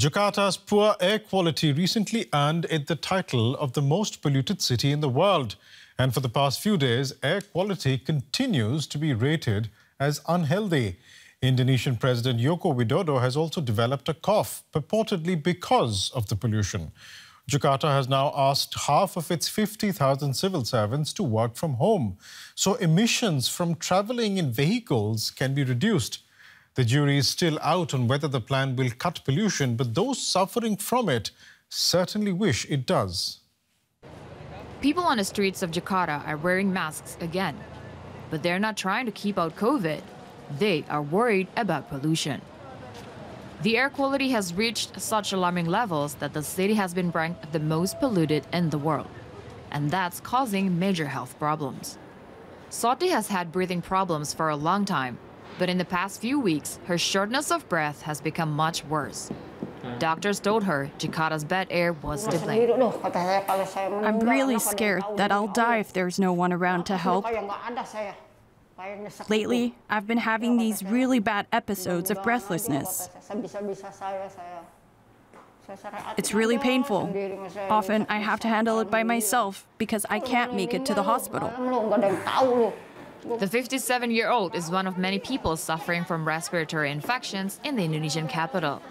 Jakarta's poor air quality recently earned it the title of the most polluted city in the world. And for the past few days, air quality continues to be rated as unhealthy. Indonesian President Joko Widodo has also developed a cough, purportedly because of the pollution. Jakarta has now asked half of its 50,000 civil servants to work from home. So emissions from traveling in vehicles can be reduced. The jury is still out on whether the plan will cut pollution, but those suffering from it certainly wish it does. People on the streets of Jakarta are wearing masks again. But they're not trying to keep out COVID. They are worried about pollution. The air quality has reached such alarming levels that the city has been ranked the most polluted in the world. And that's causing major health problems. Soti has had breathing problems for a long time but in the past few weeks, her shortness of breath has become much worse. Doctors told her Jakarta's bad air was to blame. I'm really scared that I'll die if there's no one around to help. Lately, I've been having these really bad episodes of breathlessness. It's really painful. Often I have to handle it by myself because I can't make it to the hospital. The 57 year old is one of many people suffering from respiratory infections in the Indonesian capital.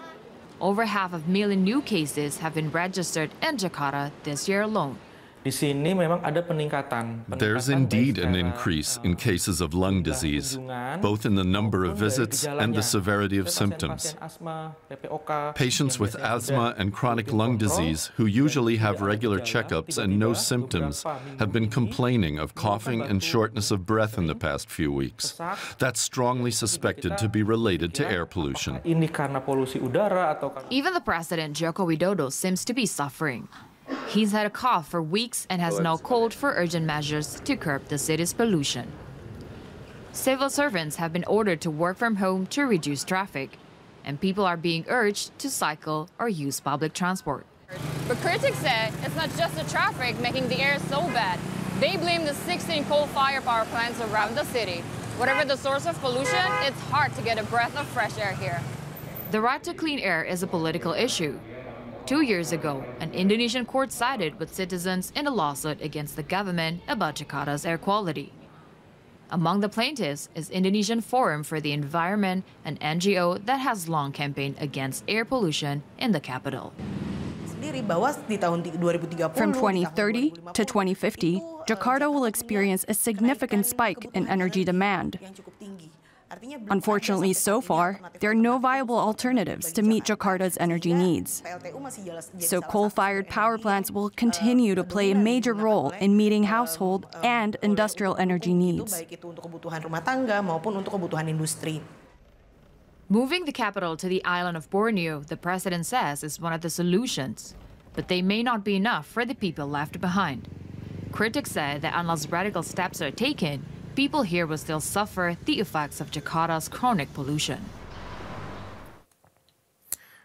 Over half a million new cases have been registered in Jakarta this year alone. There's indeed an increase in cases of lung disease, both in the number of visits and the severity of symptoms. Patients with asthma and chronic lung disease, who usually have regular checkups and no symptoms, have been complaining of coughing and shortness of breath in the past few weeks. That's strongly suspected to be related to air pollution. Even the president, Joko Widodo, seems to be suffering. He's had a cough for weeks and has now called for urgent measures to curb the city's pollution. Civil servants have been ordered to work from home to reduce traffic, and people are being urged to cycle or use public transport. But critics say it's not just the traffic making the air so bad. They blame the 16 coal-fired power plants around the city. Whatever the source of pollution, it's hard to get a breath of fresh air here. The right to clean air is a political issue, Two years ago, an Indonesian court sided with citizens in a lawsuit against the government about Jakarta's air quality. Among the plaintiffs is Indonesian Forum for the Environment, an NGO that has long campaigned against air pollution in the capital. From 2030 to 2050, Jakarta will experience a significant spike in energy demand. Unfortunately, so far, there are no viable alternatives to meet Jakarta's energy needs. So coal-fired power plants will continue to play a major role in meeting household and industrial energy needs. Moving the capital to the island of Borneo, the president says, is one of the solutions. But they may not be enough for the people left behind. Critics say that unless radical steps are taken, people here will still suffer the effects of Jakarta's chronic pollution.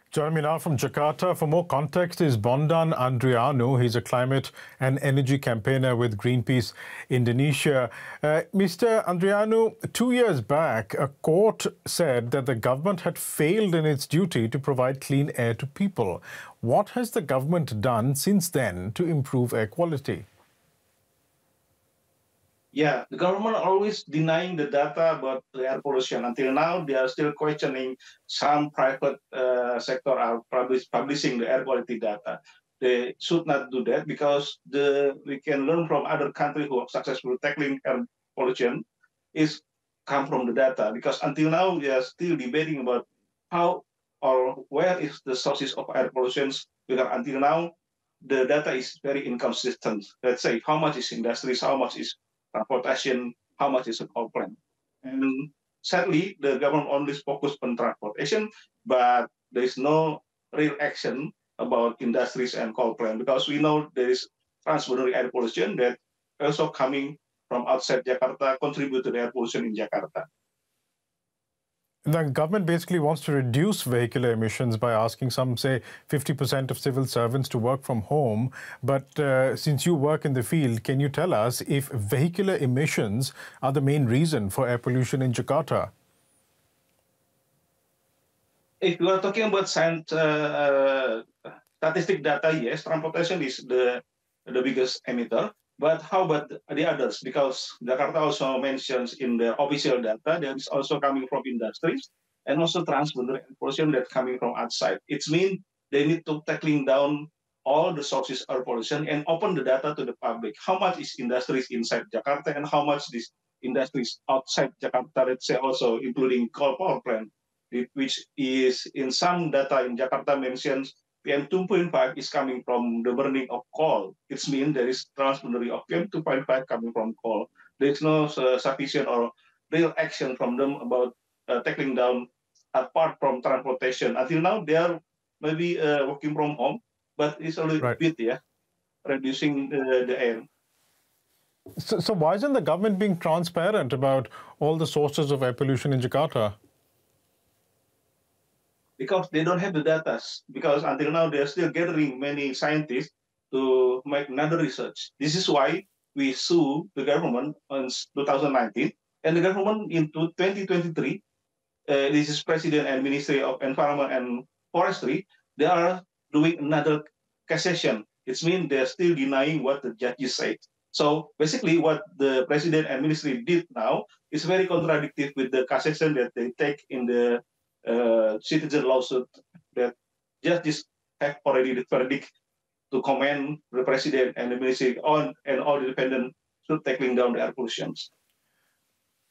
Joining me now from Jakarta for more context is Bondan Andriyanu. He's a climate and energy campaigner with Greenpeace Indonesia. Uh, Mr. Andriyanu, two years back, a court said that the government had failed in its duty to provide clean air to people. What has the government done since then to improve air quality? Yeah, the government always denying the data about the air pollution. Until now, they are still questioning some private uh, sector are publish, publishing the air quality data. They should not do that because the we can learn from other countries who are successfully tackling air pollution is come from the data. Because until now, we are still debating about how or where is the sources of air pollution. Because until now, the data is very inconsistent. Let's say how much is industries, how much is transportation, how much is a coal plant. And sadly, the government only focus on transportation, but there is no real action about industries and coal plant because we know there is transboundary air pollution that also coming from outside Jakarta contribute to the air pollution in Jakarta. The government basically wants to reduce vehicular emissions by asking some, say, 50% of civil servants to work from home. But uh, since you work in the field, can you tell us if vehicular emissions are the main reason for air pollution in Jakarta? if you are talking about science, uh, statistic data, yes, transportation is the the biggest emitter. But how about the others? Because Jakarta also mentions in the official data, there is also coming from industries and also transboundary pollution that coming from outside. It means they need to tackling down all the sources of pollution and open the data to the public. How much is industries inside Jakarta and how much this industries outside Jakarta, let's say also including coal power plant, which is in some data in Jakarta mentions PM2.5 is coming from the burning of coal. It means there is transboundary of PM2.5 coming from coal. There is no uh, sufficient or real action from them about uh, tackling down apart from transportation. Until now, they are maybe uh, working from home, but it's a little right. bit, yeah, reducing uh, the air. So, so why isn't the government being transparent about all the sources of air pollution in Jakarta? Because they don't have the data. Because until now, they're still gathering many scientists to make another research. This is why we sue the government in 2019, and the government in 2023, uh, this is President and Ministry of Environment and Forestry, they are doing another cassation. It means they're still denying what the judges said. So basically, what the president and ministry did now is very contradictory with the cassation that they take in the uh, citizen lawsuit that judges have already the verdict to commend the president and the ministry on and all the dependent to tackling down the air pollution.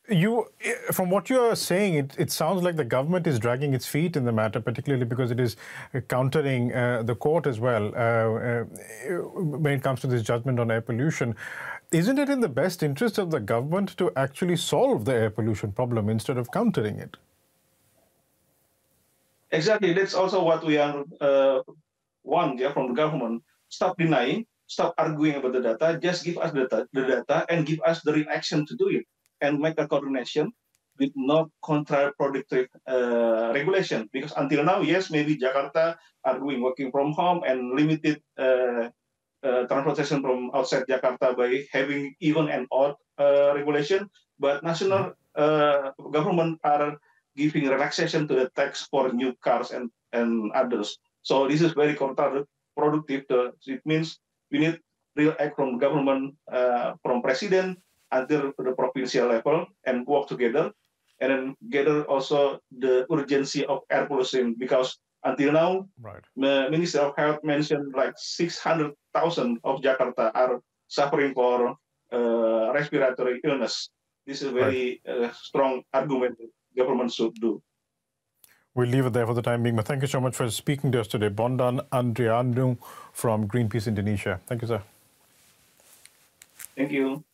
You, from what you are saying, it, it sounds like the government is dragging its feet in the matter, particularly because it is countering uh, the court as well uh, uh, when it comes to this judgment on air pollution. Isn't it in the best interest of the government to actually solve the air pollution problem instead of countering it? Exactly. That's also what we are uh, want yeah, from the government. Stop denying, stop arguing about the data, just give us the data, the data and give us the reaction to do it and make a coordination with no counterproductive uh, regulation. Because until now, yes, maybe Jakarta are doing working from home and limited uh, uh, transportation from outside Jakarta by having even and odd uh, regulation. But national uh, government are giving relaxation to the tax for new cars and, and others. So this is very counterproductive. It means we need real act from government, uh, from president until the provincial level and work together. And then gather also the urgency of air pollution because until now, right. the Minister of Health mentioned like 600,000 of Jakarta are suffering for uh, respiratory illness. This is a very right. uh, strong argument government should do. We'll leave it there for the time being, but thank you so much for speaking to us today. Bondan Andriyanu from Greenpeace Indonesia. Thank you, sir. Thank you.